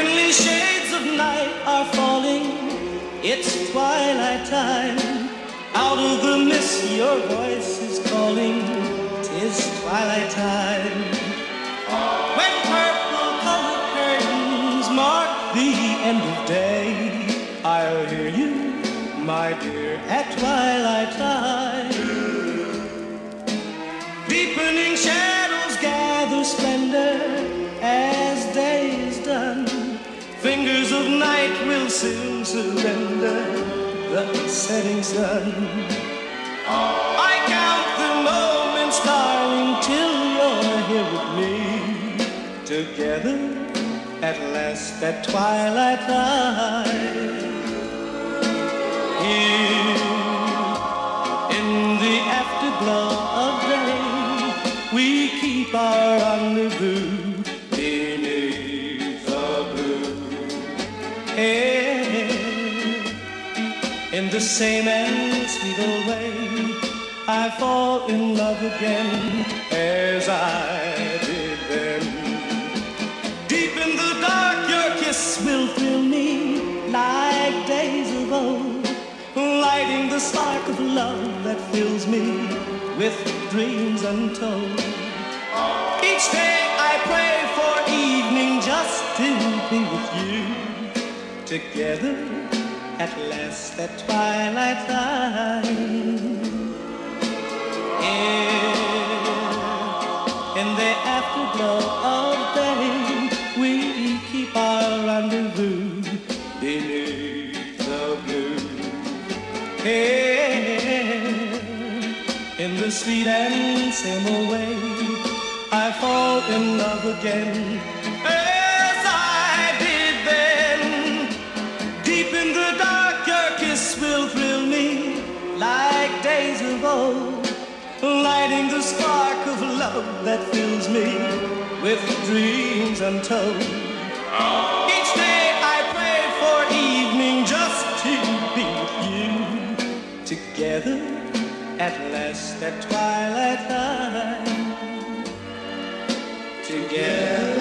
Heavenly shades of night are falling. It's twilight time. Out of the mist, your voice is calling. Tis twilight time. When purple colored curtains mark the end of day, I'll hear you, my dear, at twilight time. Deepening shadows gather splendor night will soon surrender the setting sun. I count the moments, darling, till you're here with me. Together at last at twilight time. Here in the afterglow of day, we keep our rendezvous in the same and sweet old way, I fall in love again as I did then. Deep in the dark, your kiss will thrill me like days of old, lighting the spark of love that fills me with dreams untold. Each day I pray for evening just to be with you. Together at last at twilight time. In, the afterglow of day, we keep our rendezvous beneath the blue. In the sweet and simple way, I fall in love again. In the dark, your kiss will thrill me like days of old, lighting the spark of love that fills me with dreams untold. Each day I pray for evening just to be with you. Together at last at twilight time. Together.